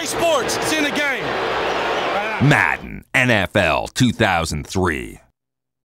EA Sports. It's in the game. Madden NFL 2003.